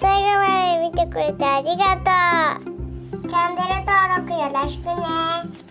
最後まで見てくれてありがとう。チャンネル登録よろしくね。